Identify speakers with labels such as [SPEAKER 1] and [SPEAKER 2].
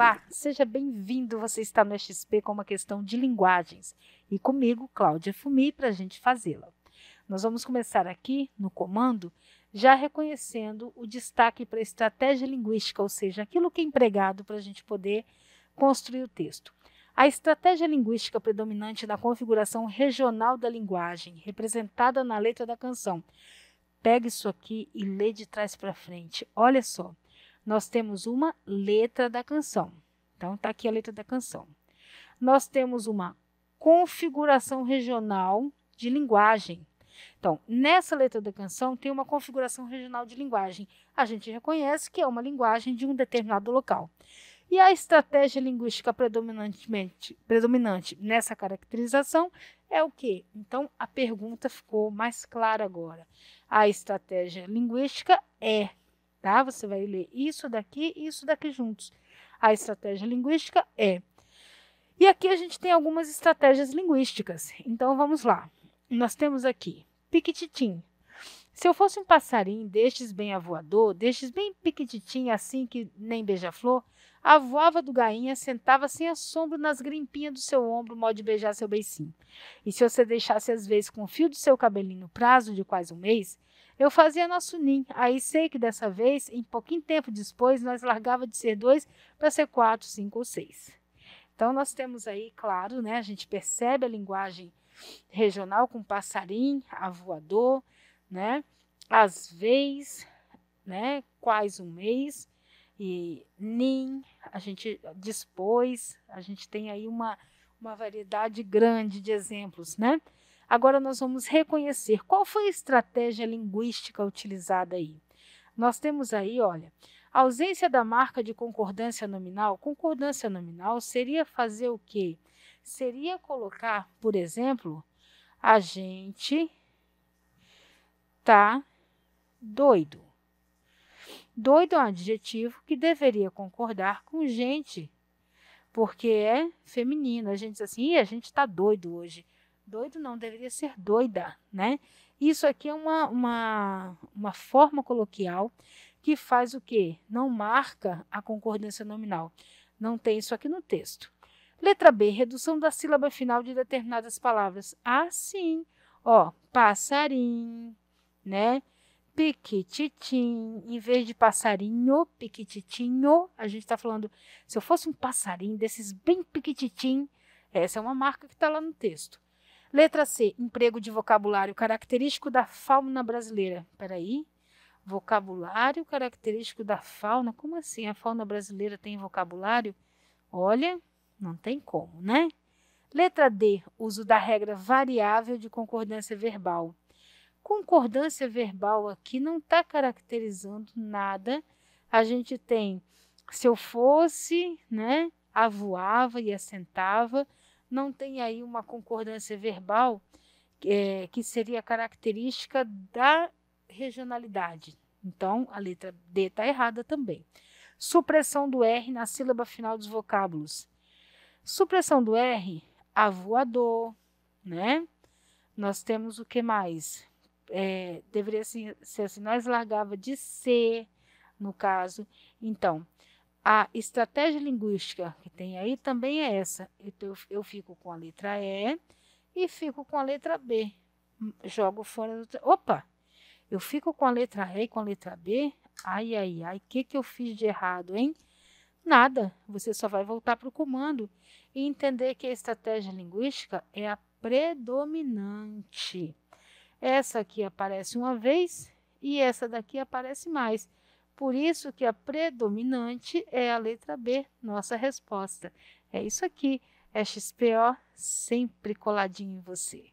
[SPEAKER 1] Olá, seja bem-vindo. Você está no XP com uma questão de linguagens e comigo, Cláudia Fumi, para a gente fazê-la. Nós vamos começar aqui no comando já reconhecendo o destaque para a estratégia linguística, ou seja, aquilo que é empregado para a gente poder construir o texto. A estratégia linguística predominante na configuração regional da linguagem, representada na letra da canção. Pega isso aqui e lê de trás para frente. Olha só nós temos uma letra da canção. Então, está aqui a letra da canção. Nós temos uma configuração regional de linguagem. Então, nessa letra da canção tem uma configuração regional de linguagem. A gente reconhece que é uma linguagem de um determinado local. E a estratégia linguística predominantemente predominante nessa caracterização é o que? Então, a pergunta ficou mais clara agora. A estratégia linguística é tá? Você vai ler isso daqui e isso daqui juntos. A estratégia linguística é. E aqui a gente tem algumas estratégias linguísticas. Então vamos lá. Nós temos aqui piquititim. Se eu fosse um passarinho destes bem avoador, destes bem piquititim, assim que nem beija-flor, avoava do gainha, sentava sem assombro nas grimpinhas do seu ombro, modo de beijar seu beicinho. E se você deixasse às vezes com o fio do seu cabelinho prazo de quase um mês, eu fazia nosso ninho. Aí sei que dessa vez, em pouquinho tempo depois, nós largava de ser dois para ser quatro, cinco ou seis. Então, nós temos aí, claro, né, a gente percebe a linguagem regional com passarinho, avoador, né, às vezes, né, quais um mês, e nin, a gente dispôs, a gente tem aí uma, uma variedade grande de exemplos, né? Agora nós vamos reconhecer qual foi a estratégia linguística utilizada aí. Nós temos aí, olha, a ausência da marca de concordância nominal. Concordância nominal seria fazer o quê? Seria colocar, por exemplo, a gente tá doido. Doido é um adjetivo que deveria concordar com gente, porque é feminino. A gente diz assim, a gente está doido hoje. Doido não, deveria ser doida, né? Isso aqui é uma, uma, uma forma coloquial que faz o quê? Não marca a concordância nominal. Não tem isso aqui no texto. Letra B, redução da sílaba final de determinadas palavras. Assim, ó, passarinho, né? Piquititim, em vez de passarinho, piquititinho, a gente está falando, se eu fosse um passarinho desses bem piquititim, essa é uma marca que está lá no texto. Letra C, emprego de vocabulário característico da fauna brasileira. Peraí, vocabulário característico da fauna? Como assim? A fauna brasileira tem vocabulário? Olha, não tem como, né? Letra D, uso da regra variável de concordância verbal. Concordância verbal aqui não está caracterizando nada. A gente tem se eu fosse, né, avoava e assentava não tem aí uma concordância verbal é, que seria característica da regionalidade. Então, a letra D está errada também. Supressão do R na sílaba final dos vocábulos. Supressão do R, avoador, né? Nós temos o que mais? É, deveria ser, ser assim, nós largava de C, no caso. Então, a estratégia linguística que tem aí também é essa. Eu, eu fico com a letra E e fico com a letra B. Jogo fora do. Opa! Eu fico com a letra E e com a letra B. Ai, ai, ai. O que, que eu fiz de errado, hein? Nada. Você só vai voltar para o comando e entender que a estratégia linguística é a predominante. Essa aqui aparece uma vez e essa daqui aparece mais. Por isso que a predominante é a letra B, nossa resposta. É isso aqui, é XPO sempre coladinho em você.